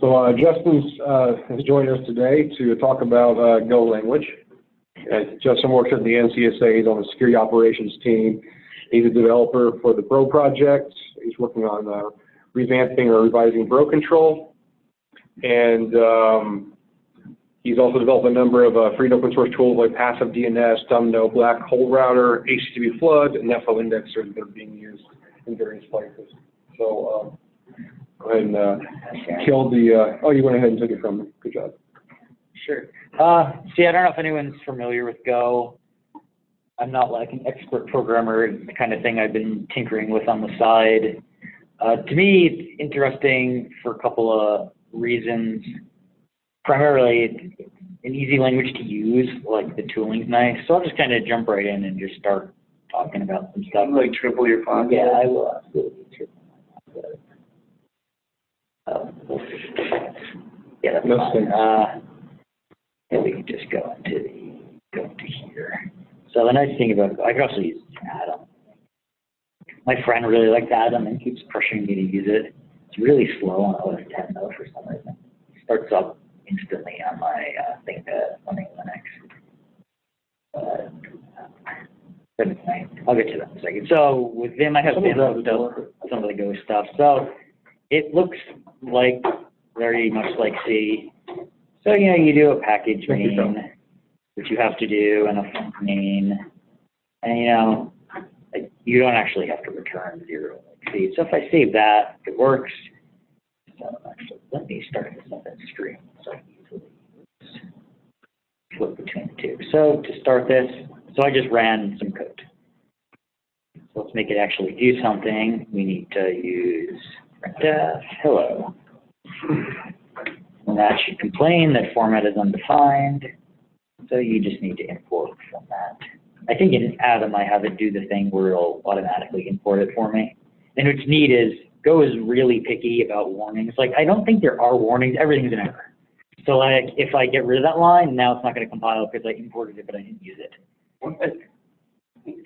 So uh, Justin's uh, has joined us today to talk about uh, Go language. Uh, Justin works at the NCSA. He's on the security operations team. He's a developer for the Bro project. He's working on uh, revamping or revising Bro control. And um, he's also developed a number of uh, free and open source tools like Passive DNS, Dumbno, Black Hole Router, HTTP Flood, and Netflow Indexer that are being used in various places. So um, go ahead and uh, kill the, uh, oh, you went ahead and took it from me. Good job. Sure. Uh, see, I don't know if anyone's familiar with Go. I'm not like an expert programmer. It's the kind of thing I've been tinkering with on the side. Uh, to me, it's interesting for a couple of reasons. Primarily, it's an easy language to use, like the tooling's nice. So I'll just kind of jump right in and just start talking about some stuff. Like triple your font? Yeah, I will absolutely. Oh, Yeah, that's No fine. Uh, and we can just go into the, go into here. So the nice thing about, I can also use Atom. My friend really likes Atom and keeps pressuring me to use it. It's really slow on OS ten though for some reason. It starts up instantly on my, uh, thing that running Linux. But, uh, but. I'll get to that in a second. So with Vim, I have Someone Vim grab hooked the up door. some of the Go stuff. So it looks like very much like C. So, you know, you do a package main, which you have to do, and a func main. And, you know, like, you don't actually have to return zero like C. So if I save that, it works. So actually, let me start this up in stream so I can easily flip between the two. So to start this, so I just ran some code. So let's make it actually do something. We need to use printf uh, hello. And that should complain that format is undefined. So you just need to import from that. I think in Atom I have it do the thing where it'll automatically import it for me. And what's neat is Go is really picky about warnings. Like I don't think there are warnings. Everything's an error. So like if I get rid of that line, now it's not going to compile because I imported it but I didn't use it.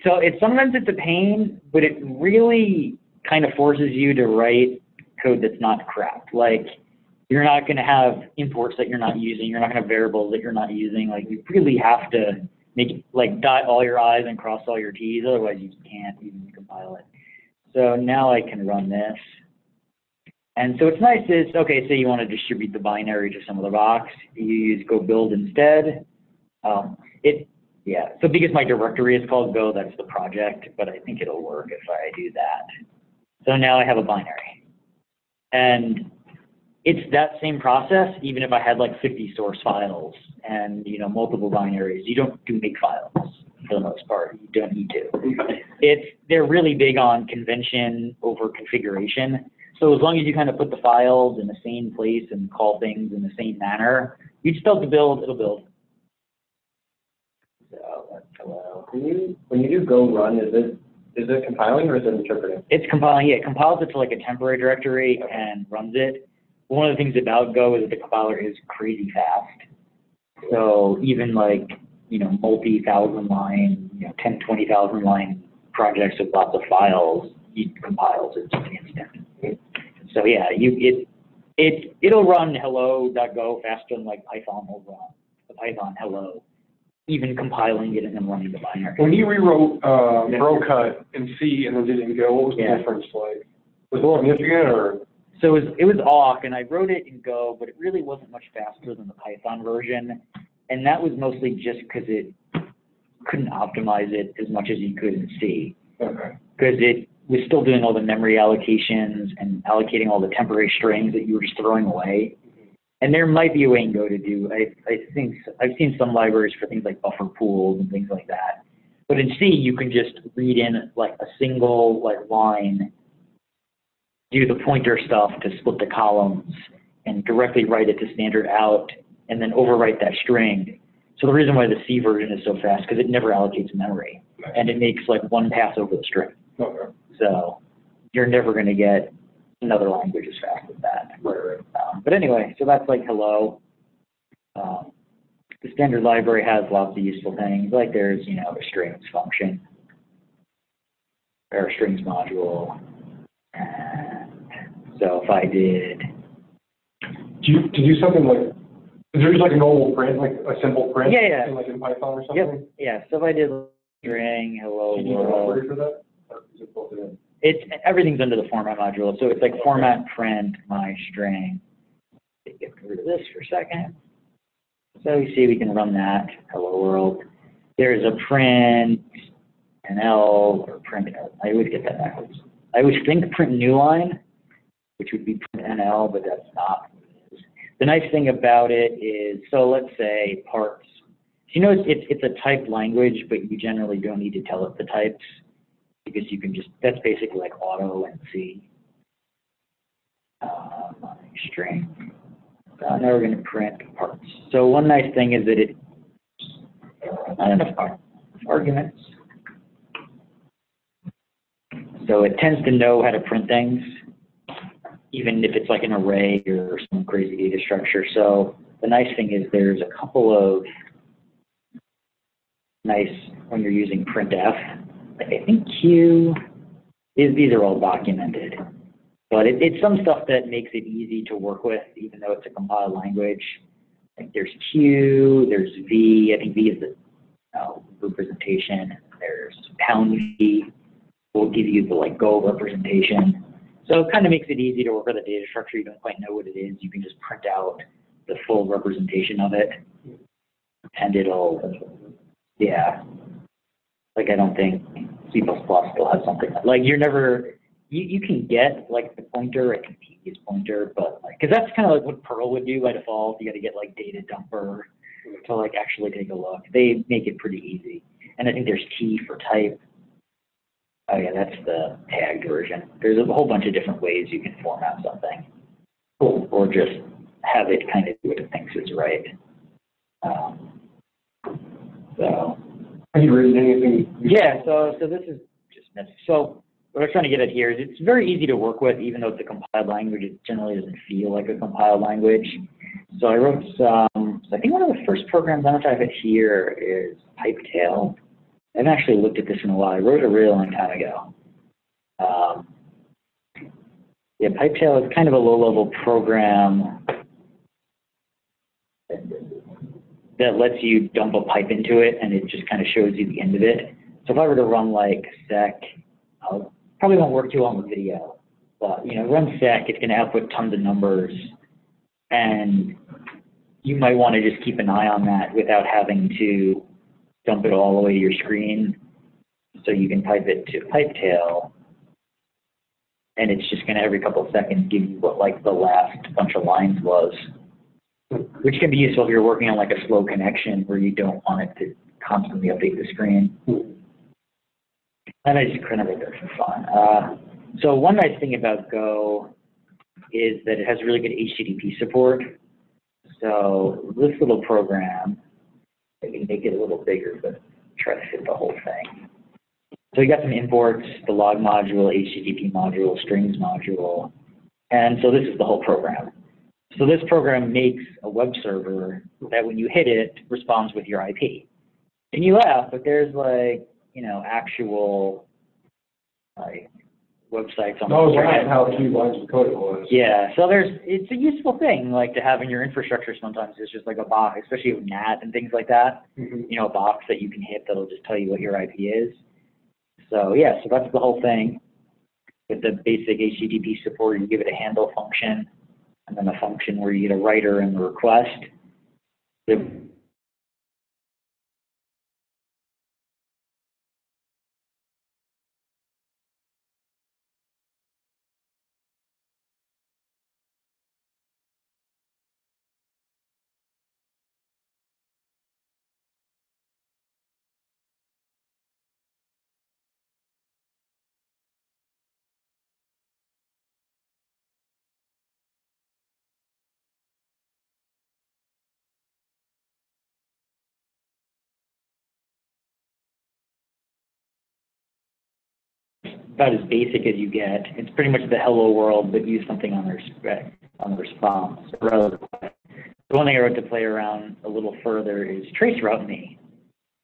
So it's sometimes it's a pain, but it really kind of forces you to write code that's not crap. Like you're not going to have imports that you're not using. You're not going to have variables that you're not using. Like you really have to make like dot all your i's and cross all your t's. Otherwise, you can't even compile it. So now I can run this. And so what's nice is, okay, say you want to distribute the binary to some other box, you use go build instead. Um, it, yeah, so because my directory is called Go, that's the project, but I think it'll work if I do that. So now I have a binary. And it's that same process, even if I had like 50 source files and, you know, multiple binaries. You don't do make files for the most part. You don't need to. It's, they're really big on convention over configuration. So as long as you kind of put the files in the same place and call things in the same manner, you just build to build, it'll build. So hello. When you, when you do go run, is it, is it compiling or is it interpreting? It's compiling, yeah, it compiles it to like a temporary directory and runs it. One of the things about Go is that the compiler is crazy fast. So even like, you know, multi-thousand line, you know, 10, 20,000 line projects with lots of files, it compiles it just instant. So yeah, you, it, it, it'll run hello.go faster than like Python will run, the Python hello, even compiling it and then running the binary. When you rewrote uh, BroCut in C and then did it in Go, what was the Yeah. difference like? Was it significant or? So it was, it was awk, and I wrote it in Go, but it really wasn't much faster than the Python version. And that was mostly just because it couldn't optimize it as much as you could in C. Okay. Because it was still doing all the memory allocations and allocating all the temporary strings that you were just throwing away. And there might be a way in Go to do, I, I think, I've seen some libraries for things like buffer pools and things like that. But in C, you can just read in like a single like line do the pointer stuff to split the columns and directly write it to standard out and then overwrite that string. So the reason why the C version is so fast because it never allocates memory and it makes like one pass over the string. Okay. So you're never going to get another language as fast as that. Um, but anyway, so that's like hello. Um, the standard library has lots of useful things like there's you know a strings function or a strings module. And so if I did do you, to do something like, is there just like a normal print, like a simple print? Yeah, yeah. in, Like in Python or something? Yep, yeah, so if I did string, hello Do you need an world, for that? Or is it built in? It's, everything's under the format module, so it's like format print my string. Get rid of this for a second. So you see, we can run that, hello world. There's a print, NL, or print, I always get that backwards. I always think print new line, which would be print NL, but that's not what it is. The nice thing about it is, so let's say parts. You know, it's, it's, it's a typed language, but you generally don't need to tell it the types because you can just, that's basically like auto and C. Uh, string. Uh, now we're going to print parts. So one nice thing is that it, not enough ar- arguments. So it tends to know how to print things, even if it's like an array or some crazy data structure. So the nice thing is there's a couple of nice when you're using printf. I think Q is these are all documented, but it, it's some stuff that makes it easy to work with, even though it's a compiled language. Like there's Q, there's V. I think V is the uh, representation. There's pound V will give you the like Go representation. So it kind of makes it easy to work with a data structure. You don't quite know what it is. You can just print out the full representation of it, and it'll yeah. Like I don't think C++ still has something like, you're never you, you can get like the pointer, a continuous pointer, but like because that's kind of like what Perl would do by default. You got to get like data dumper to like actually take a look. They make it pretty easy, and I think there's T for type. Oh yeah, that's the tagged version. There's a whole bunch of different ways you can format something, or just have it kind of do what it thinks is right. Um, so. Have you written anything? Yeah, so, so this is just, so what I'm trying to get at here is it's very easy to work with, even though it's a compiled language, it generally doesn't feel like a compiled language. So I wrote some, so I think one of the first programs, I don't know if I have it here, is Pipetail. I haven't actually looked at this in a while. I wrote it a really long time ago. Um, yeah, Pipetail is kind of a low-level program that lets you dump a pipe into it and it just kind of shows you the end of it. So if I were to run like seq, I'll, probably won't work too well with video, but you know, run seq, it's going to output tons of numbers and you might want to just keep an eye on that without having to dump it all the way to your screen. So you can pipe it to Pipetail and it's just going to every couple of seconds give you what like the last bunch of lines was which can be useful if you're working on like a slow connection where you don't want it to constantly update the screen. And I just kind of wrote for fun. Uh, so one nice thing about Go is that it has really good HTTP support. So this little program, I can make it a little bigger, but try to fit the whole thing. So you got some imports, the log module, HTTP module, strings module, and so this is the whole program. So this program makes a web server that when you hit it, responds with your IP. And you laugh, but there's like, you know, actual like websites on was the internet. how few lines of code it was. Yeah, so there's it's a useful thing like to have in your infrastructure sometimes it's just like a box, especially with NAT and things like that. Mhm. You know, a box that you can hit that'll just tell you what your IP is. So yeah, so that's the whole thing. With the basic HTTP support, you give it a handle function and then a function where you get a writer and the request. The about as basic as you get. It's pretty much the hello world, but use something on the on the response. Rather, the one thing I wrote to play around a little further is trace route me,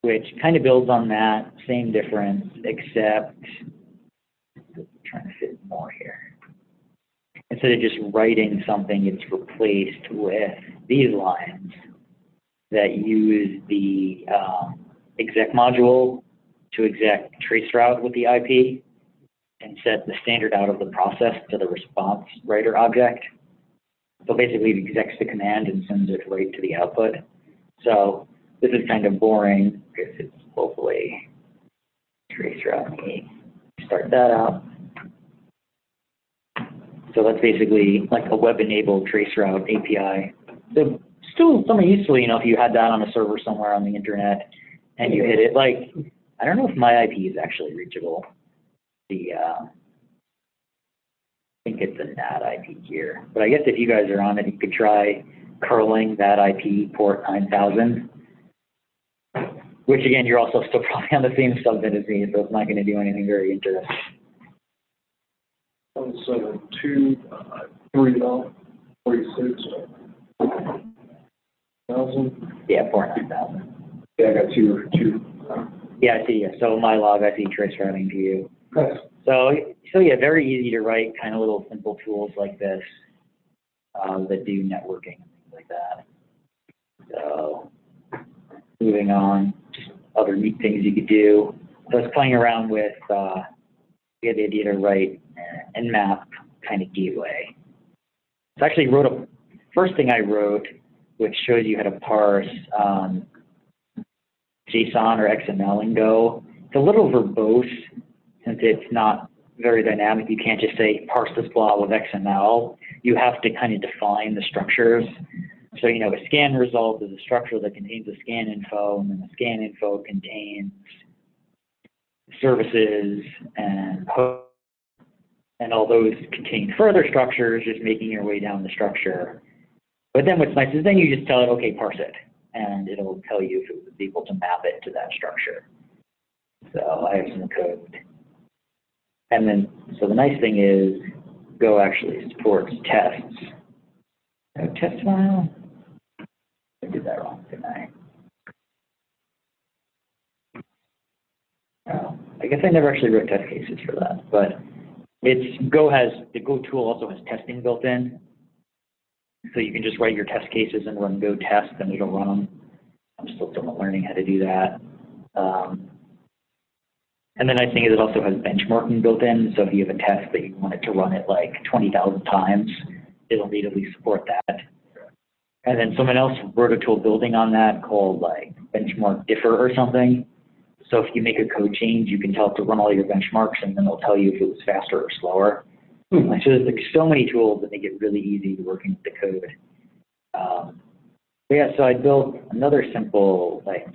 which kind of builds on that same difference, except trying to fit more here. Instead of just writing something, it's replaced with these lines that use the um, exec module to exec trace route with the IP and set the standard out of the process to the response writer object. So basically, it executes the command and sends it right to the output. So this is kind of boring because it's hopefully trace route. Start that out. So that's basically like a web-enabled trace route API. So still somewhat useful, you know, if you had that on a server somewhere on the internet and you hit it. Like, I don't know if my IP is actually reachable. The uh, I think it's a NAT IP here. But I guess if you guys are on it, you could try curling that IP port 9000. Which again, you're also still probably on the same subnet as me, so it's not going to do anything very interesting. One seven two, uh, three dollars, forty-six thousand. Yeah, 9000. Yeah, I got two, two. Yeah, I see. So my log, I see trace routing to you. So, so yeah, very easy to write, kind of little simple tools like this um, that do networking and things like that. So, moving on, just other neat things you could do. So I was playing around with, uh, the idea to write an Nmap kind of gateway. So I actually wrote a, first thing I wrote, which shows you how to parse um, JSON or XML in Go. It's a little verbose since it's not very dynamic. You can't just say parse this blob of XML. You have to kind of define the structures. So, you know, a scan result is a structure that contains a scan info, and then the scan info contains services and and all those contain further structures, just making your way down the structure. But then what's nice is then you just tell it, okay, parse it, and it'll tell you if it was able to map it to that structure. So I have some code. And then, so the nice thing is Go actually supports tests. No test file? I did that wrong, didn't I? Oh, I guess I never actually wrote test cases for that, but it's, Go has, the Go tool also has testing built in. So you can just write your test cases and run Go test and it'll run them. I'm still still learning how to do that. Um, and the nice thing is it also has benchmarking built in, so if you have a test that you want it to run it like 20,000 times, it'll immediately support that. And then someone else wrote a tool building on that called like benchmark differ or something. So if you make a code change, you can tell it to run all your benchmarks and then it'll tell you if it was faster or slower. Like, so there's like so many tools that make it really easy working with the code. Um, but yeah, so I built another simple like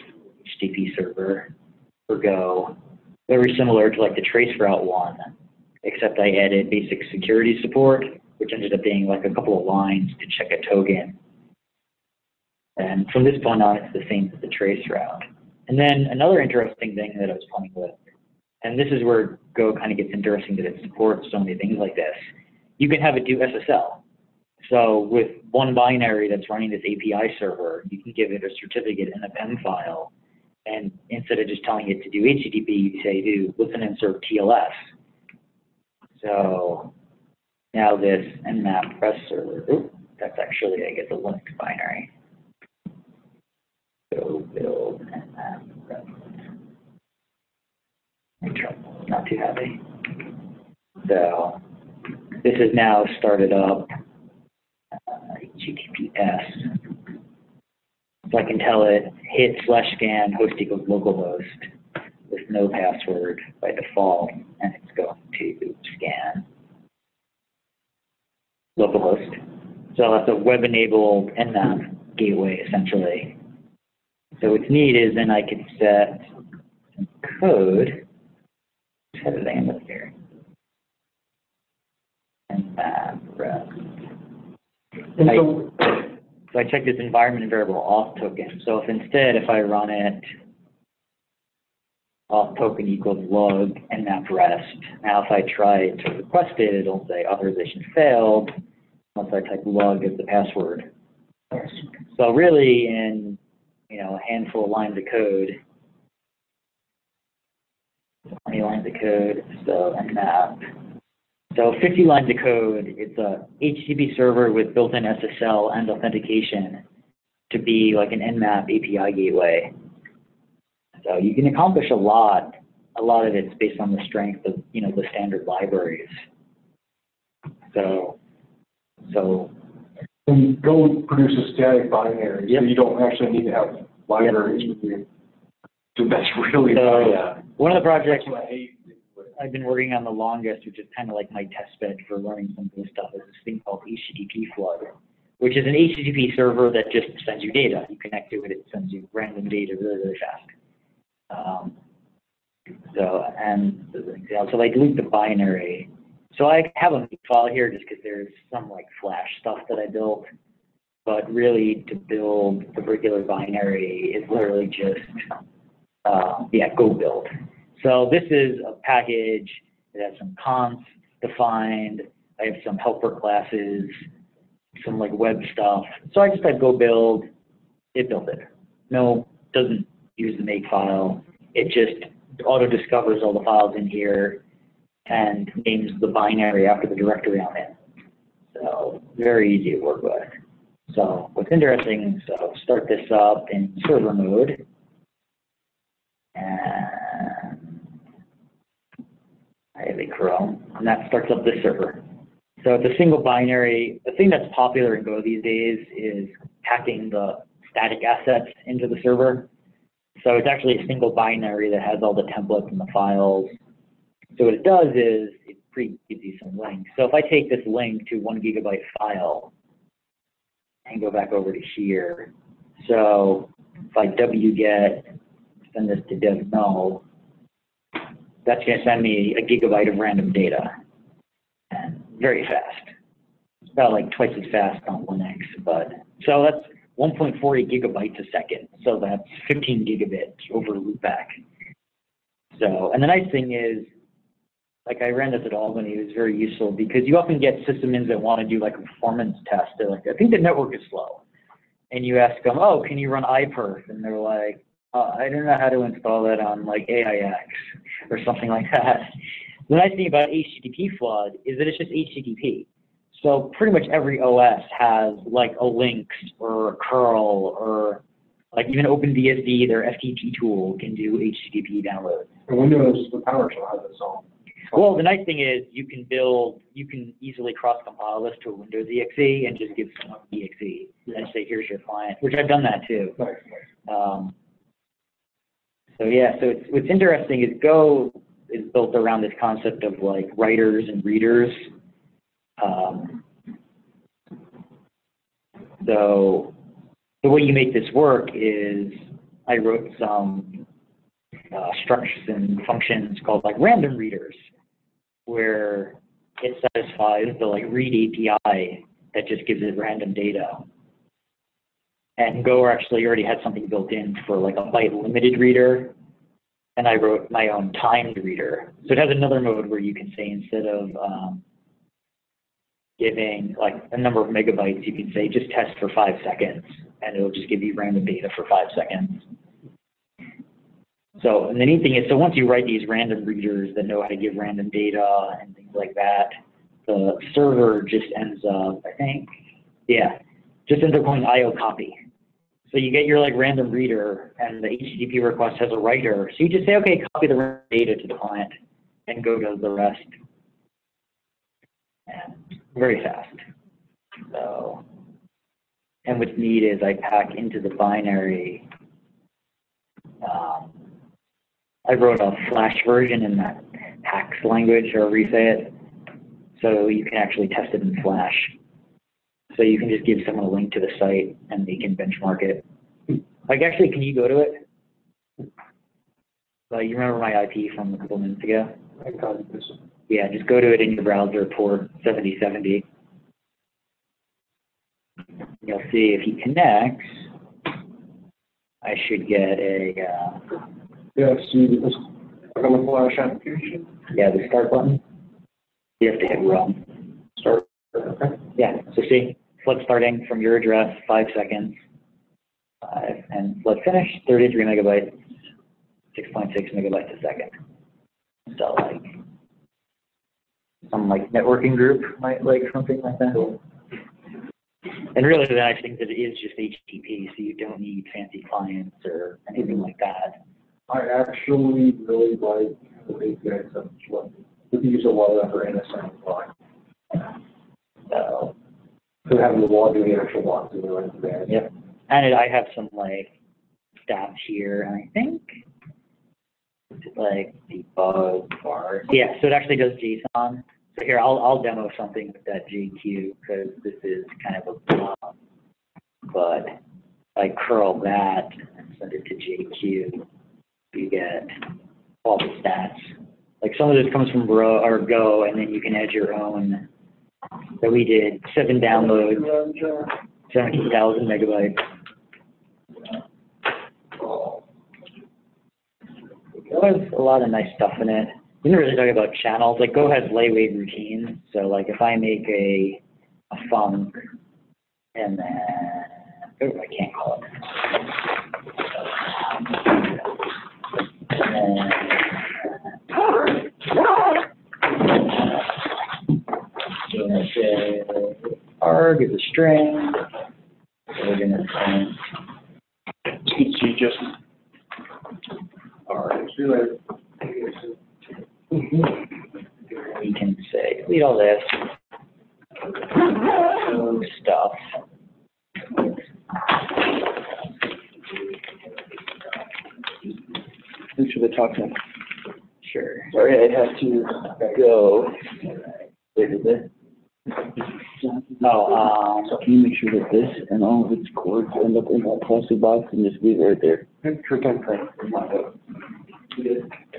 HTTP server for Go, very similar to like the traceroute one, except I added basic security support, which ended up being like a couple of lines to check a token. And from this point on, it's the same as the traceroute. And then another interesting thing that I was playing with, and this is where Go kind of gets interesting that it supports so many things like this. You can have it do SSL. So with one binary that's running this API server, you can give it a certificate and a PEM file. And instead of just telling it to do HTTP, you say do listen and serve TLS. So now this nmap server, oop, that's actually, I guess, a Linux binary. Go build nmap sure not too heavy. So this is now started up uh, HTTPS. So I can tell it hit slash scan host equals localhost with no password by default, and it's going to scan localhost. So that's a web-enabled nmap gateway essentially. So what's neat is then I can set some code. How did I end up here? Nmap rest. And so, Check this environment variable auth token. So if instead, if I run it auth token equals log and map rest. Now if I try to request it, it'll say authorization failed once I type log as the password. So really in, you know, a handful of lines of code, 20 lines of code, so nmap So 50 lines of code, it's a HTTP server with built-in SSL and authentication to be like an Nmap API gateway. So you can accomplish a lot. A lot of it's based on the strength of, you know, the standard libraries. So, so, And Go produces static binaries, so you don't actually need to have libraries. So that's really, So- yeah. one of the projects I hate. I've been working on the longest, which is kind of like my test bed for learning some of this stuff, is this thing called HTTP flood, which is an HTTP server that just sends you data. You connect to it, it sends you random data really, really fast. Um, so, and, so like loop the binary. So I have a file here just because there's some like flash stuff that I built. But really to build the regular binary is literally just, uh, yeah, go build. So this is a package that has some const defined. I have some helper classes, some like web stuff. So I just type go build, it built it. No, doesn't use the make file. It just auto discovers all the files in here and names the binary after the directory I'm in. So very easy to work with. So what's interesting, so start this up in server mode. And I have a Chrome, and that starts up this server. So it's a single binary. The thing that's popular in Go these days is packing the static assets into the server. So it's actually a single binary that has all the templates and the files. So what it does is it pre gives you some links. So if I take this link to one gigabyte file and go back over to here, so if I wget, send this to dev null, that's going to send me a gigabyte of random data. And very fast. It's about like twice as fast on Linux, but so that's 1.48 gigabytes a second. So that's 15 gigabits over loopback. So, and the nice thing is, like I ran this at Albany, it was very useful because you often get sysadmins that want to do like a performance test. They're like, I think the network is slow. And you ask them, oh, can you run iPerf? And they're like, uh, I don't know how to install that on like AIX or something like that. The nice thing about HTTP flood is that it's just HTTP. So pretty much every OS has like a Lynx or a curl or like even OpenBSD, their FTP tool can do HTTP downloads. And Windows, the PowerShell has its own. Well, the nice thing is you can build, you can easily cross-compile this to a Windows exe and just give someone exe and say, here's your client, which I've done that too. Nice, nice. Um, so yeah, so it's, what's interesting is Go is built around this concept of like writers and readers. Um, so the way you make this work is I wrote some uh, structures and functions called like random readers, where it satisfies the like read API that just gives it random data. And Go actually already had something built in for like a byte limited reader. And I wrote my own timed reader. So it has another mode where you can say instead of um, giving like a number of megabytes, you can say just test for five seconds and it'll just give you random data for five seconds. So, and the neat thing is, so once you write these random readers that know how to give random data and things like that, the server just ends up, I think, yeah, just ends up going IO copy. So you get your like random reader and the HTTP request has a writer. So you just say, okay, copy the data to the client and go to the rest. And very fast. So, and what's neat is I pack into the binary. Um, I wrote a Flash version in that Haxe language, or however you say it, so you can actually test it in Flash. So you can just give someone a link to the site and they can benchmark it. Like, actually, can you go to it? Like, you remember my IP from a couple minutes ago? I this. Yeah, just go to it in your browser, port 7070. You'll see if he connects, I should get a, uh, Yeah, see, this, on the Flash application, yeah, the start button. You have to hit run. start, okay. Yeah, so see, flood starting from your address, five seconds. Five, and flood finish, 33 megabytes, 6.6 megabytes a second. So like, some like networking group might like something like that. And really, the nice thing is that it is just HTTP, so you don't need fancy clients or anything like that. I actually really like the API stuff. We can use a lot of that for NSN. So, So having the log do the actual logs in the right there. Yep. and I have some like stats here, and I think like debug vars. Yeah, so it actually does JSON. So here, I'll, I'll demo something with that JQ because this is kind of a blob. But I curl that and send it to JQ, you get all the stats. Like some of this comes from Go, and then you can add your own. So we did seven downloads, seventeen thousand megabytes. There was a lot of nice stuff in it. We didn't really talk about channels. Like Go has layaway routines. So like if I make a a func and then oh I can't call it. And then we're gonna say arg is a string. So we're gonna say You just. All right, see you later. we can say, delete all this stuff. Thanks for the talk, Tim. Sure. Sorry, I had to go. Wait, is it? Oh, um, So can you make sure that this and all of its cords end up in that plastic box and just leave it right there? Sure thing, Frank.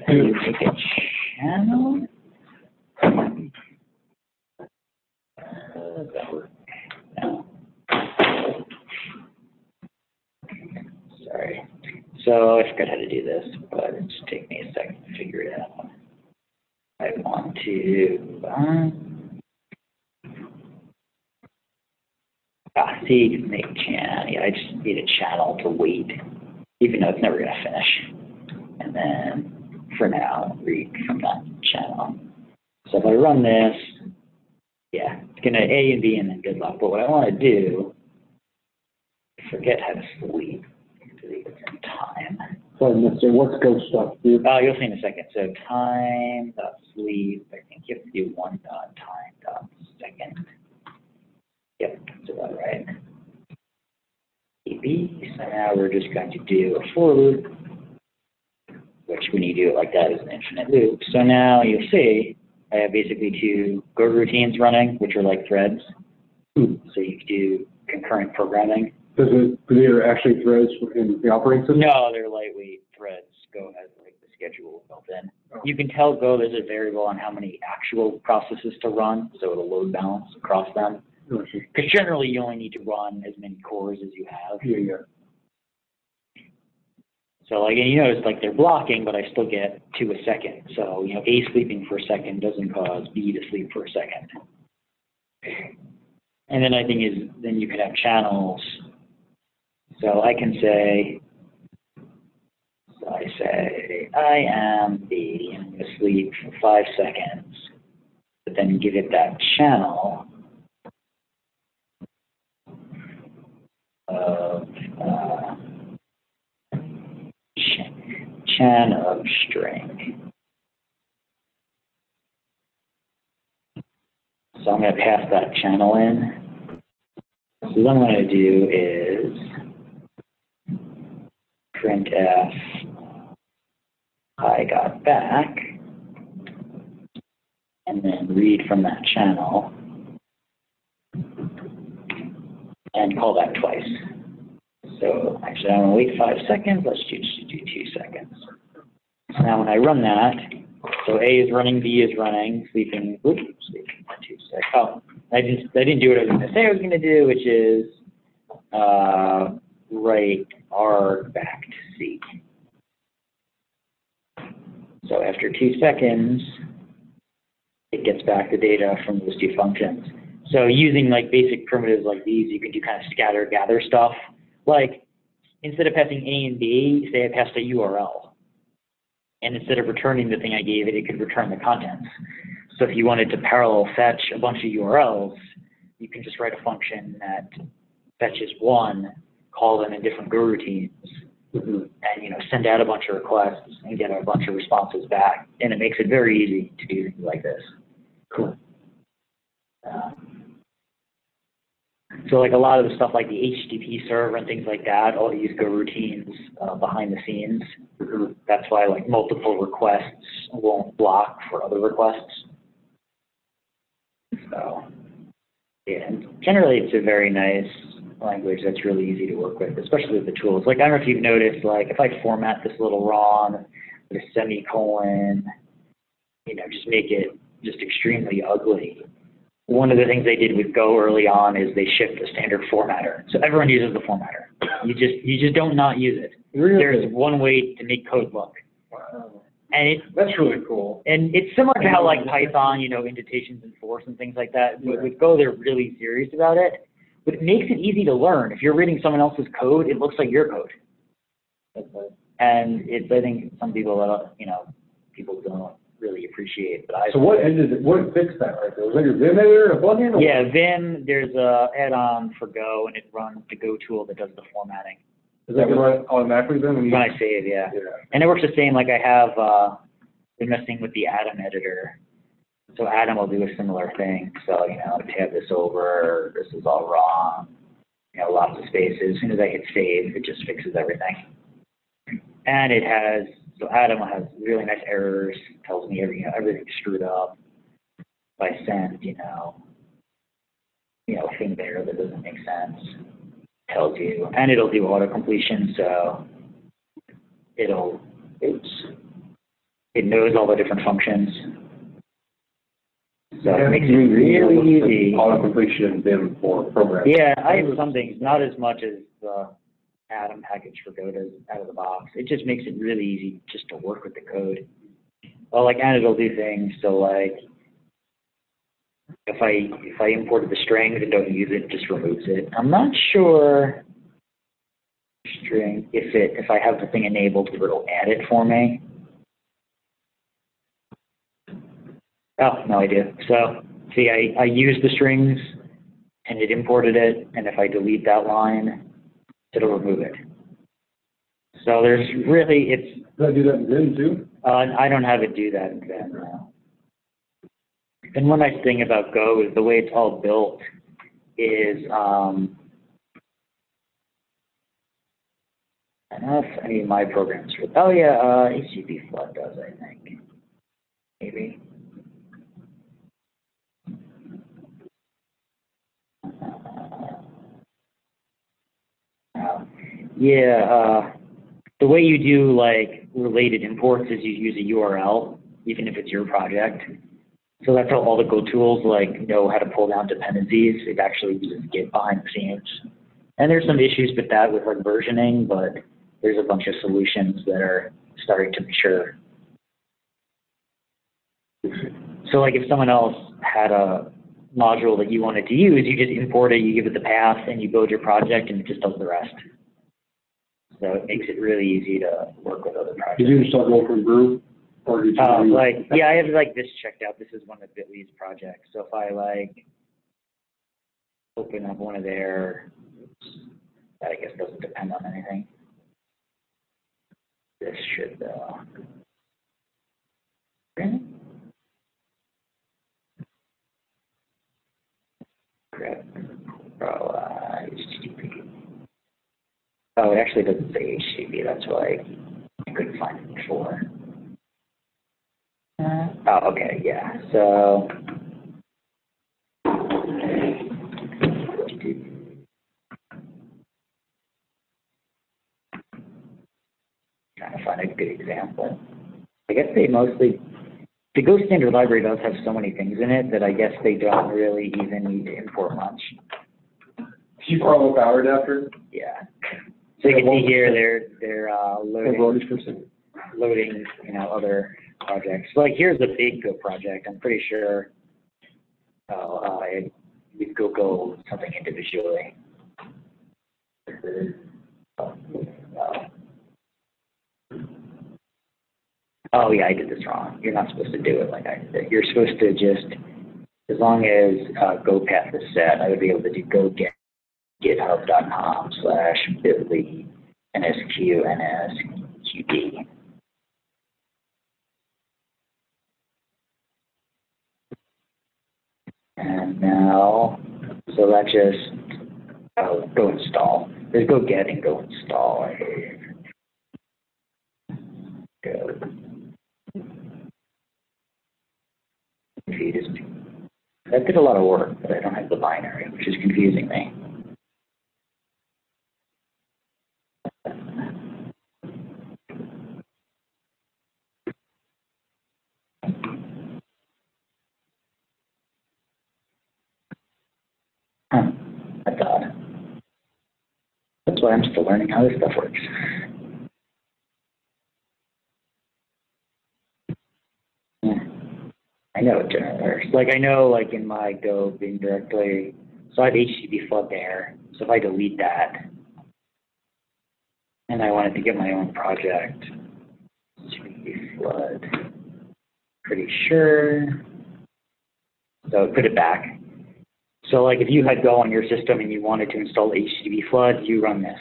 can you make a channel? Uh, that work? No. Sorry. So I forgot how to do this, but it's take me a second to figure it out. I want to, um, see, make channel, yeah, I just need a channel to wait, even though it's never gonna finish. And then, for now, read from that channel. So if I run this, yeah, it's gonna A and B and then good luck. But what I wanna do, forget how to sleep, delete it in time. Sorry, mister, what's go stuff, dude? Uh, you'll see in a second. So time dot sleep, I think you have to do one dot time dot second. Yep, that's about right. EB, so now we're just going to do a for loop, which when you do it like that is an infinite loop. So now you'll see I have basically two Go routines running, which are like threads. Hmm. So you can do concurrent programming. Does it, do they actually threads in the operating system? No, they're lightweight threads. Go has like the schedule built in. Oh. You can tell Go there's a variable on how many actual processes to run, so it'll load balance across them. Because generally you only need to run as many cores as you have. Yeah, yeah. So like, and you notice like they're blocking, but I still get two a second. So, you know, A sleeping for a second doesn't cause B to sleep for a second. And then I think is, then you can have channels. So I can say, so I say, I am B, and I'm going to sleep for five seconds, but then give it that channel chan of string. So I'm going to pass that channel in. So what I'm going to do is printf I got back, and then read from that channel, and call that twice. So actually, I'm going to wait five seconds. Let's just do two seconds. Now when I run that, so A is running, B is running, sleeping, oops, sleeping for two seconds. Oh, I just, I didn't do what I was going to say I was going to do, which is uh, write R back to C. So after two seconds, it gets back the data from those two functions. So using like basic primitives like these, you can do kind of scatter gather stuff. Like instead of passing A and B, say I passed a URL. And instead of returning the thing I gave it, it could return the contents. So if you wanted to parallel fetch a bunch of URLs, you can just write a function that fetches one, call them in different Go routines, Mhm. and, you know, send out a bunch of requests and get a bunch of responses back. And it makes it very easy to do things like this. Cool. Um, So like a lot of the stuff like the HTTP server and things like that, all these Go routines uh, behind the scenes. Mhm. That's why like multiple requests won't block for other requests. So, yeah, and generally it's a very nice language that's really easy to work with, especially with the tools. Like, I don't know if you've noticed, like, if I format this little wrong with a semicolon, you know, just make it just extremely ugly. One of the things they did with Go early on is they shipped a standard formatter. So everyone uses the formatter. You just, you just don't not use it. There's one way to make code look. Wow. And it, That's really cool. and it's similar to how like Python, you know, indentations and force and things like that. With, with Go, they're really serious about it. But it makes it easy to learn. If you're reading someone else's code, it looks like your code. And it's, I think some people, uh, you know, people don't really appreciate, but I. So what ended, it- what fixed that right there? Was that your Vim editor and a plugin? or- Yeah, Vim, there's a add-on for Go and it runs the Go tool that does the formatting. Is that run automatically then? when you- When I save, yeah. Yeah. And it works the same, like I have, uh, been messing with the Atom editor. So Atom will do a similar thing, so, you know, tab this over, this is all wrong, you know, lots of spaces. As soon as I hit save, it just fixes everything. And it has, so Atom has really nice errors, tells me every, you know, everything's screwed up. If I send, you know, you know, a thing there that doesn't make sense, tells you, and it'll do auto completion, so it'll, it's, it knows all the different functions. So it makes it really easy. Auto completion in Vim for programs. Yeah, I have some things, not as much as the Atom package for Go does out of the box. It just makes it really easy just to work with the code. Well, like, and it'll do things, so like, if I, if I imported the string and don't use it, it just removes it. I'm not sure string, if it, if I have the thing enabled, it'll add it for me. Oh, no idea. So, see, I, I used the strings and it imported it, and if I delete that line, it'll remove it. So there's really, it's, Does that do that in Vim too? uh, I don't have it do that in Vim now. And one nice thing about Go is the way it's all built is, um, I don't know if any of my programs, oh yeah, uh, HTTP Flood does, I think. Maybe. Uh, Yeah, uh, the way you do like related imports is you use a URL, even if it's your project. So that's how all the Go tools like know how to pull down dependencies. It actually uses Git behind the scenes. And there's some issues with that with like versioning, but there's a bunch of solutions that are starting to mature. So like if someone else had a module that you wanted to use, you just import it, you give it the path, and you build your project, and it just does the rest. So it makes it really easy to work with other projects. Did you install from Brew? Or did you? Uh, like, yeah, I have like this checked out. This is one of Bitly's projects. So if I like open up one of their, that I guess doesn't depend on anything. This should, uh, okay. Grab, oh, uh, HTTP. Oh, it actually doesn't say HTTP. That's why I couldn't find it before. Uh, oh, okay, yeah, so. Trying to find a good example. I guess they mostly, the Go standard library does have so many things in it that I guess they don't really even need to import much. Keep our power adapter? Yeah. So you can see here, they're, they're, uh, loading. loading, you know, other projects. Like, here's the big Go project, I'm pretty sure, uh, uh, it- we go go something individually. Uh, Oh, yeah, I did this wrong. You're not supposed to do it like I did. You're supposed to just, as long as, uh, go path is set, I would be able to do go get github.com slash bit.ly nsqnsqd. And now, so that just, oh, go install. There's go get and go install, I believe. Go. Feed is, that did a lot of work, but I don't have the binary, which is confusing me. Huh, that's odd. That's why I'm still learning how this stuff works. Yeah. I know it generally. Like I know like in my Go bin directly, so I have HTTP flood there. So if I delete that and I wanted to get my own project, HTTP flood, pretty sure. So put it back. So like if you had Go on your system and you wanted to install HTTP flood, you run this.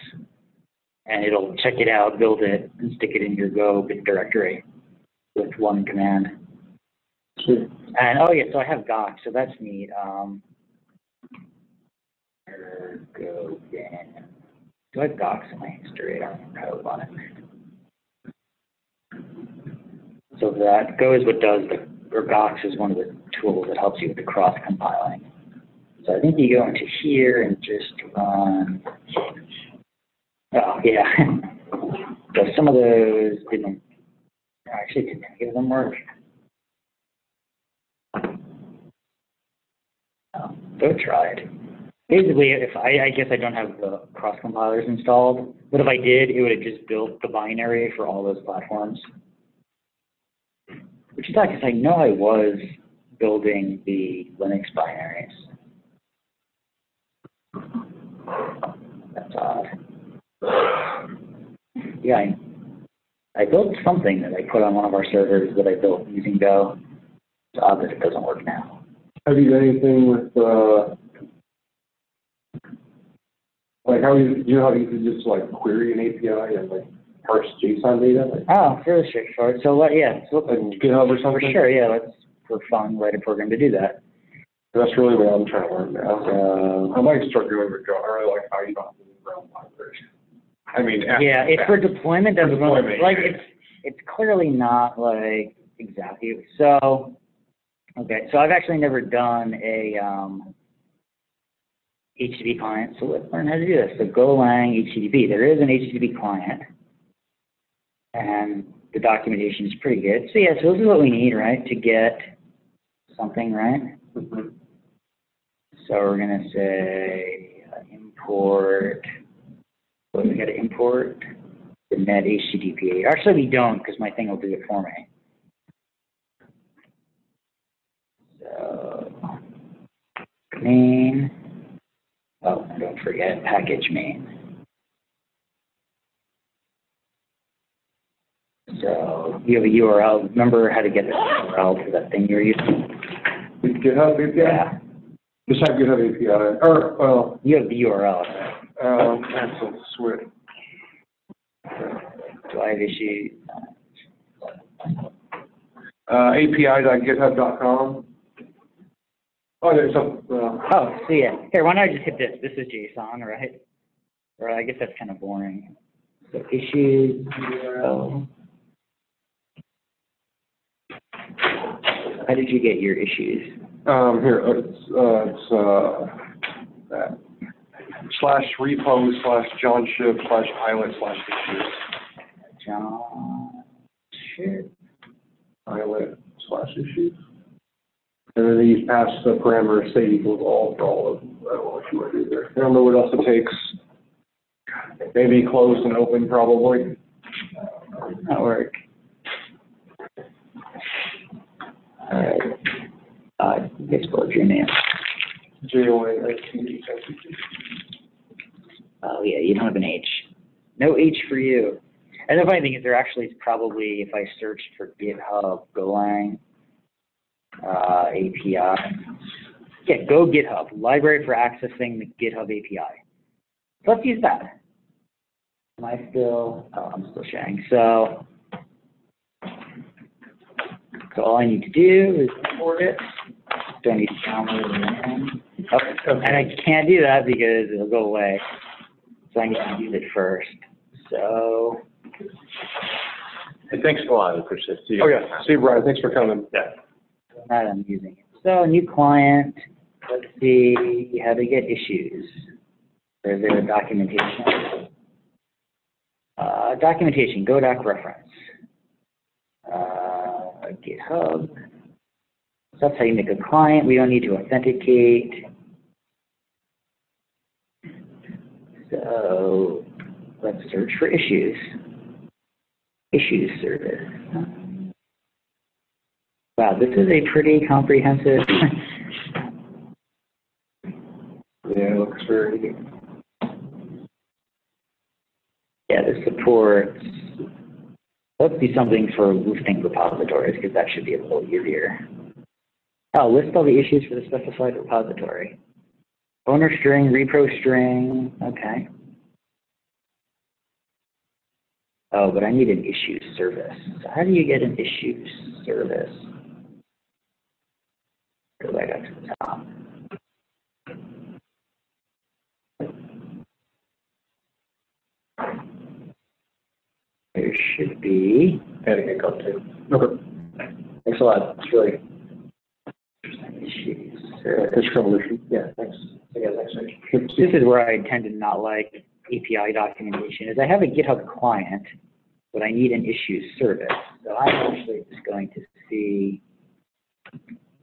And it'll check it out, build it, and stick it in your Go bin directory with one command. And oh yeah, so I have gox, so that's neat. Um. Do I have gox in my history? I don't to run it. So that Go is what does the, or gox is one of the tools that helps you with the cross compiling. So I think you go into here and just run. Oh yeah. so some of those didn't. Actually, didn't of them work? Oh, go it. Basically, if I, I guess I don't have the cross compilers installed, but if I did, it would have just built the binary for all those platforms. Which is odd because I know I was building the Linux binaries. That's odd. Yeah, I, I built something that I put on one of our servers that I built using Go. It's odd that it doesn't work now. Have you done anything with, uh, like how you, you know how you could just like query an API and like parse JSON data? Like, Oh, fairly straightforward. So, let, yeah, so, like GitHub or for something? sure, yeah, let's, for fun, write a program to do that. That's really what I'm trying to learn now. I might start doing with Go. I really like how you don't have to ground libraries. I mean. after Yeah, it's for deployment, For one, deployment, like, it's, it's clearly not like exactly, so, okay, so I've actually never done a, um, HTTP client, so let's learn how to do this. So Golang HTTP, there is an HTTP client, and the documentation is pretty good. So yeah, so this is what we need, right, to get something, right? Mhm. So we're gonna say uh, import, what do we gotta import? The net HTTP. Actually, we don't, because my thing will do it for me. So, main, oh, and don't forget package main. So you have a URL, remember how to get the URL for that thing you're using? GitHub API? Yeah, Just type GitHub API, or, well, you have the URL, um, that's a switch. Do I have issues? Uh, API.github.com. Oh, there's some, uh, Oh, so yeah. Here, why don't I just hit this? This is JSON, right? Or I guess that's kind of boring. So issues URL. How did you get your issues? um, here, uh, it's, uh, it's, uh, that. Slash repo slash John Shiv slash pilot slash issues. John. Shit. Pilot slash issues. And then these pass the parameter state equals all for all of, I don't know what you want to do there. I don't know what else it takes. Maybe closed and open probably. That work. All right. Uh, you spelled your name. J O N S T H S E T. Oh yeah, you don't have an H. No H for you. And the funny thing is, there actually is probably, if I searched for GitHub Golang uh, API, yeah, Go GitHub, library for accessing the GitHub API. So let's use that. Am I still? Oh, I'm still sharing. So, so all I need to do is import it. Don't need to download it. in. Oh, and I can't do that because it'll go away. So I need to use it first. So, Hey, thanks a lot, Chris. See you. Oh, yeah. Steve Brian, thanks for coming. Yeah. Now I'm using it. So new client, let's see how they get issues. Is there documentation? Uh, documentation, Go doc reference. Uh, GitHub. So that's how you make a client. We don't need to authenticate. So let's search for issues. Issues service. Wow, this is a pretty comprehensive. Yeah, it looks very, yeah, this supports. Let's do something for listing repositories because that should be a little easier. Oh, list all the issues for the specified repository. Owner string, repo string, okay. Oh, but I need an issue service. So how do you get an issue service? Go back up to the top. There should be Adding a code too. okay. Thanks a lot. It's really, issues Yeah, service. Thanks for coming. yeah, thanks. See you guys next week. This is where I tend to not like API documentation, is I have a GitHub client, but I need an issues service. So I'm actually just going to see,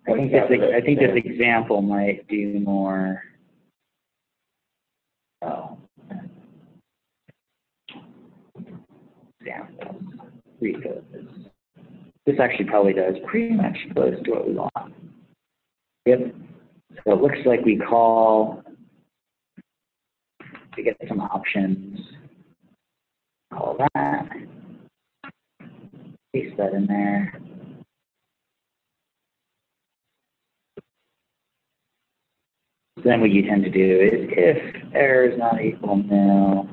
I think this, I think this example might do more. Oh. Examples. This actually probably does pretty much close to what we want. Yep. So it looks like we call to get some options. Call that. Paste that in there. Then what you tend to do is if error is not equal nil,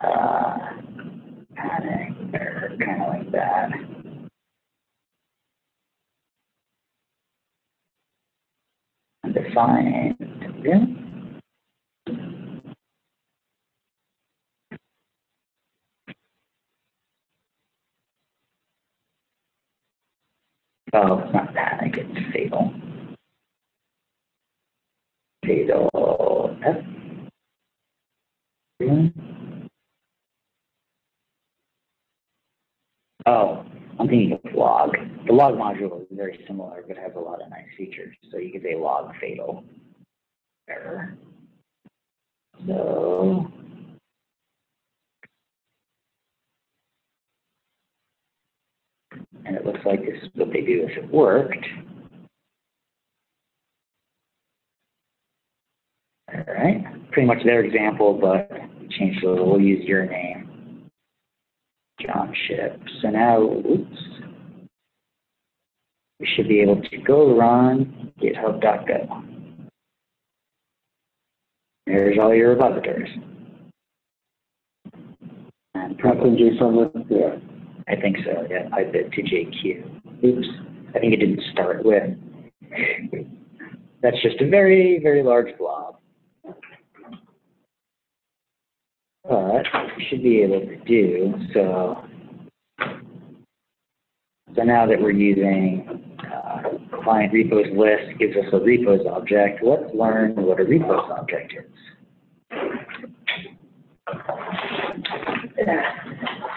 uh, adding error, kind of like that. Undefined, yeah. Oh, it's not panic, it's fatal. F. Oh, I'm thinking of log. The log module is very similar, but has a lot of nice features. So you could say log fatal error. So. And it looks like this is what they do if it worked. All right, pretty much their example, but change a little. We'll use your name, John Ship. So now, oops, we should be able to go run GitHub.go. There's all your repositories. And probably JSON, yeah. I think so, yeah, I bit to JQ. Oops, I think it didn't start with. That's just a very, very large blob. But we should be able to do, so. So now that we're using uh, client repos list gives us a repos object, let's learn what a repos object is.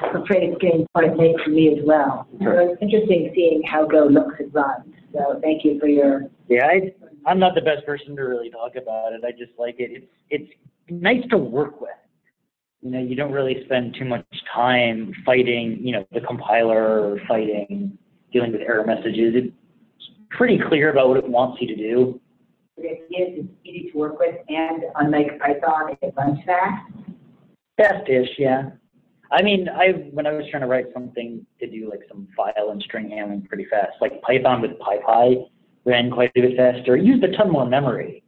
I'm afraid it's getting quite late for me as well. So it's interesting seeing how Go looks and runs. So thank you for your, Yeah, I, I'm not the best person to really talk about it. I just like it. It's it's nice to work with. You know, you don't really spend too much time fighting, you know, the compiler or fighting, dealing with error messages. It's pretty clear about what it wants you to do. idea is it's easy to work with and unlike Python, it runs fast. Fast-ish, yeah. I mean, I, when I was trying to write something to do like some file and string handling pretty fast, like Python with PyPy ran quite a bit faster. It used a ton more memory,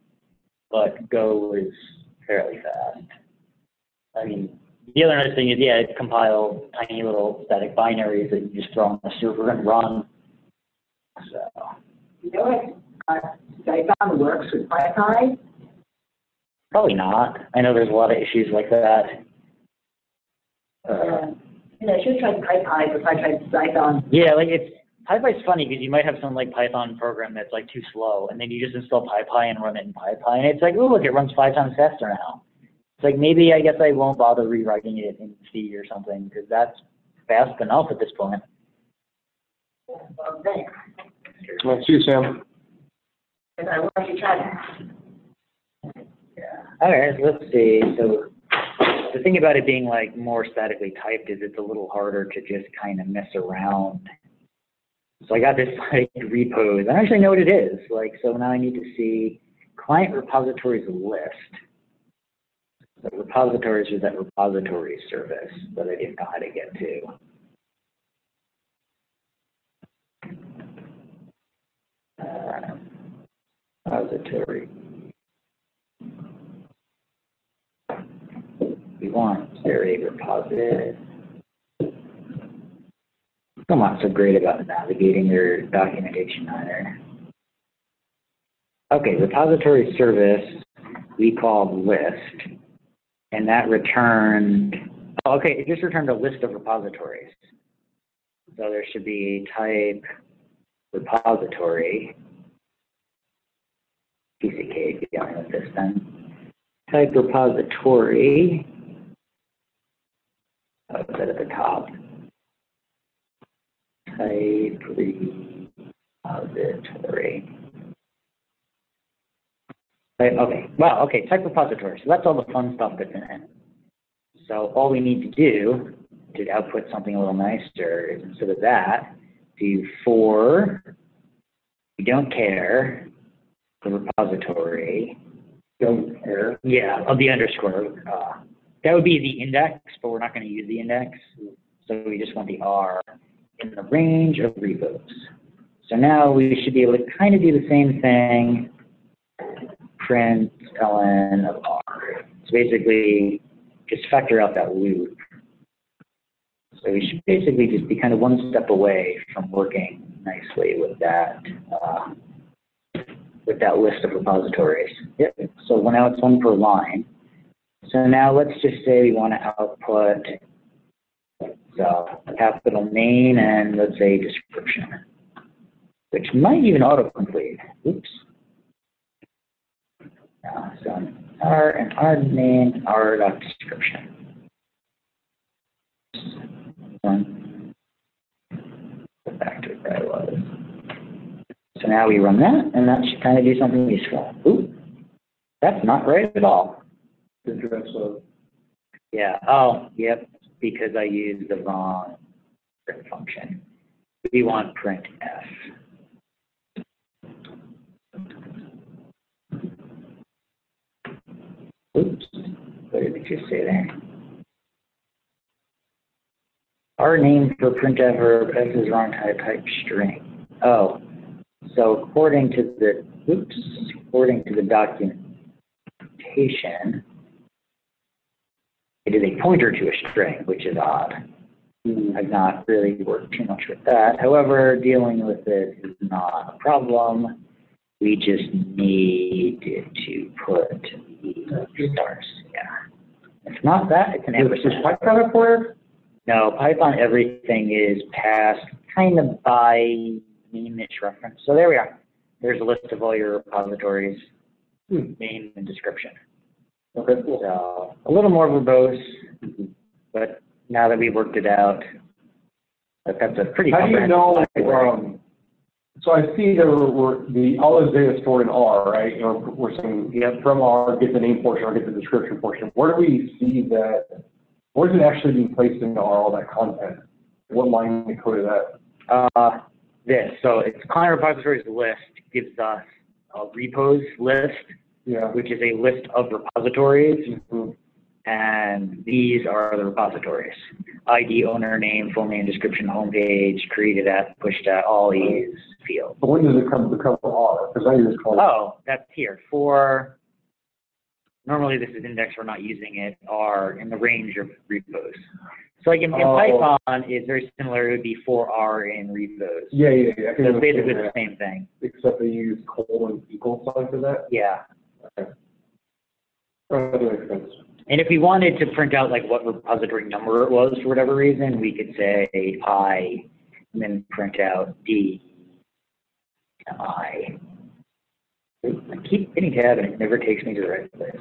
but Go was fairly fast. I mean, the other nice thing is, yeah, it compiles tiny little static binaries that you just throw on the server and run. So, You know what, uh, Python works with PyPy? probably not. I know there's a lot of issues like that. Uh, Uh, You know, I should try PyPy before I tried Python. Yeah, like it's PyPy's funny because you might have some like Python program that's like too slow, and then you just install PyPy and run it in PyPy, and it's like, oh look, it runs five times faster now. It's like maybe I guess I won't bother rewriting it in C or something because that's fast enough at this point. Well, thanks. Let's see, Sam. And I want to try that. Yeah. All right, let's see. So the thing about it being like more statically typed is it's a little harder to just kind of mess around. So I got this like repos. I actually know what it is. Like, so now I need to see client repositories list. The repositories is that repository service that I didn't know how to get to. Uh, repository. We want area repository. Come on, so great about navigating your documentation either. Okay, repository service, we called list, and that returned, okay, it just returned a list of repositories. So there should be type repository. Piece of dealing with this then. Type repository. That at the top? Type repository. Right, okay, wow, okay, type repository. So that's all the fun stuff that's in it. So all we need to do to output something a little nicer is instead of that, do for, we don't care, the repository, Don't care. yeah, of the underscore. Uh, that would be the index, but we're not going to use the index. So we just want the R in the range of repos. So now we should be able to kind of do the same thing. Print ln of R. So basically, just factor out that loop. So we should basically just be kind of one step away from working nicely with that. Uh, with that list of repositories. Yep. So now it's one per line. So now let's just say we want to output the capital name and let's say description, which might even autocomplete. Oops. Yeah, so R and R name, R dot description. One. Go back to where I was. So now we run that, and that should kind of do something useful. Ooh, that's not right at all. Address Yeah, oh, yep, because I used the wrong print function. We want print f. Oops, did it just say there? Our name for printf or f is wrong type, type string. Oh, so according to the, oops, according to the documentation, it is a pointer to a string, which is odd. Hmm, I've not really worked too much with that. However, dealing with it is not a problem. We just need to put stars, yeah. It's not that, it's an is ampersand. Python a? No, Python, everything is passed kind of by name-ish reference. So there we are. There's a list of all your repositories, Hmm. name and description. Okay, cool. So a little more verbose, but now that we've worked it out, that- that's a pretty How do you know, library. um, so I see there were, were the, all this data stored in R, right? You know, we're saying, Yep. from R, get the name portion, or get the description portion. Where do we see that, where's it actually being placed into R, all that content? What line in the code is that? Uh, this, so it's client repositories list gives us a repos list, Yeah. which is a list of repositories, Mhm. and these are the repositories. ID, owner name, full name, description, homepage, created at, pushed at, all these fields. But when does it come, to become R? Because I just call. Oh, that's here, for, normally this is index, we're not using it, are in the range of repos. So like in, in Oh. Python, it's very similar, it would be for R in repos. Yeah, yeah, yeah. So it's basically the same thing, Except they use colon equal sign for that? yeah. Oh, that makes sense. And if we wanted to print out like what repository number it was for whatever reason, we could say I and then print out D I. I keep hitting tab and it never takes me to the right place.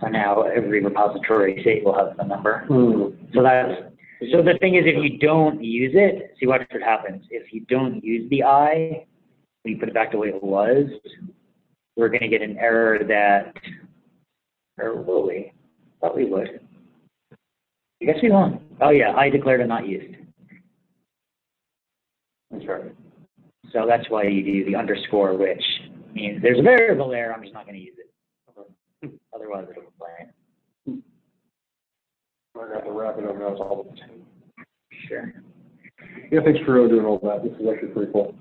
So now every repository state will have the number. Hmm. So that's, so the thing is if you don't use it, see watch what happens. If you don't use the I, when you put it back the way it was, we're gonna get an error that or will we? Thought we would. I guess we won't. Oh yeah, I declared it not used. That's right. So that's why you do the underscore, which means there's a variable there, I'm just not gonna use it. Otherwise it'll complain. I got to wrap it up now, it's all. Sure. Yeah, thanks for doing all that. This is actually pretty cool.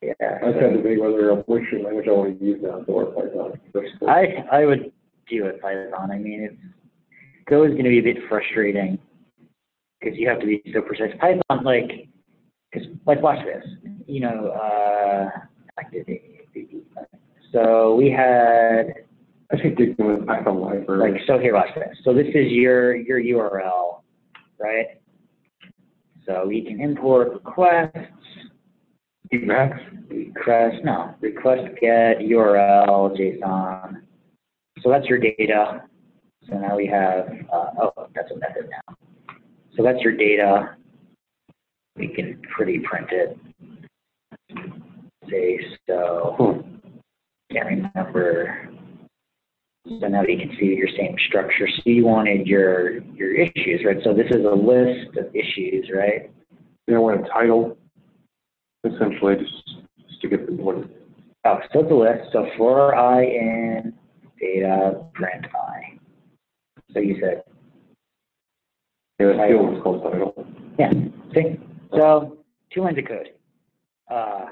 Yeah. I just had to debate whether which language I want to use now, or Python. I, I would do it Python. I mean, it's, Go is gonna be a bit frustrating because you have to be so precise. Python, like, because, like, watch this. You know, uh. So we had I think digging with Python library. Like, so here, watch this. So this is your, your URL, right? So we can import requests, Max. request, no, request get URL JSON. So that's your data. So now we have, uh, oh, that's a method now. So that's your data. We can pretty print it. Say, so, Hmm. can't remember. So now you can see your same structure. So you wanted your, your issues, right? So this is a list of issues, right? You know, want a title, essentially, just, just to get the one. Oh, so it's a list. So for i in data print i. So you said, Yeah, that field is called yeah, see? So two lines of code. Uh,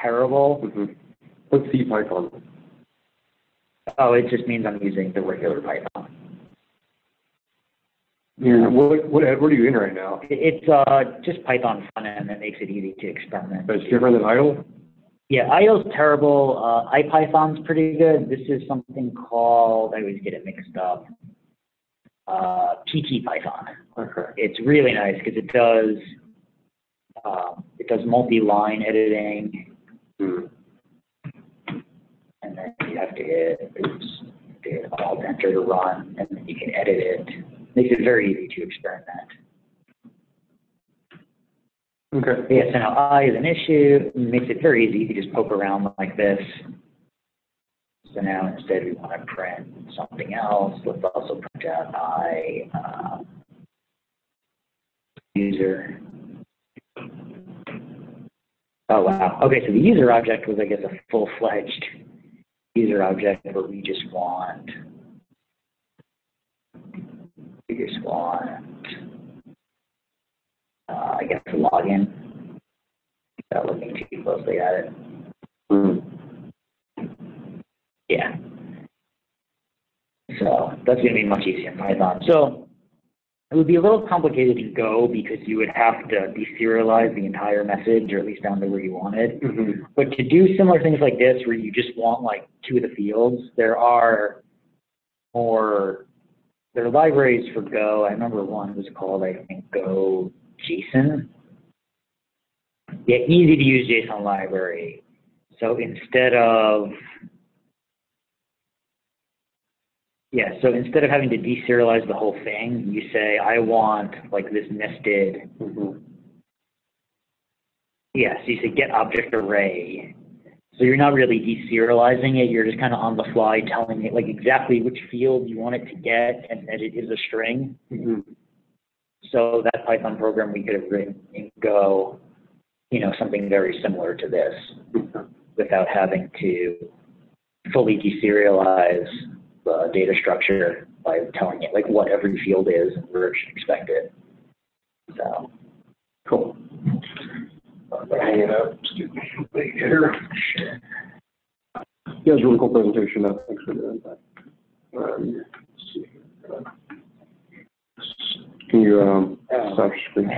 terrible. Mm-hmm. What's CPython? Oh, it just means I'm using the regular Python. You're, what, what, what are you in right now? It's uh, just Python front end that makes it easy to experiment. That's different than IDLE? Yeah, IDLE's terrible. Uh, IPython's pretty good. This is something called, I always get it mixed up, uh, ptpython. Okay. It's really nice because it does, um, it does multi-line editing Hmm. and then you have to hit, oops, hit alt enter to run and then you can edit it. Makes it very easy to experiment. Okay. Yeah, so now I is an issue, makes it very easy, you can just poke around like this. So now instead we want to print something else, let's also print out I, uh, user. Oh, wow, okay, so the user object was, I guess, a full-fledged user object, but we just want, just want uh, I guess login. Without looking too closely at it. Hmm. Yeah. So that's going to be much easier in Python. So it would be a little complicated in Go because you would have to deserialize the entire message, or at least down to where you wanted. Mm-hmm. But to do similar things like this, where you just want like two of the fields, there are more, there are libraries for Go. I remember one was called, I think, Go JSON. Yeah, easy to use JSON library. So instead of, yeah, so instead of having to deserialize the whole thing, you say, I want like this nested Mm-hmm. yeah, so you say get object array. So you're not really deserializing it, you're just kind of on the fly telling it like exactly which field you want it to get and that it is a string. Mm-hmm. So that Python program we could have written in Go, you know, something very similar to this without having to fully deserialize the data structure by telling it like what every field is and where it should expect it. So, Cool. Hang it up, later. Yeah, it's a really cool presentation. Uh, Thanks for doing that. Um, let's see. Can you, um, stop screen?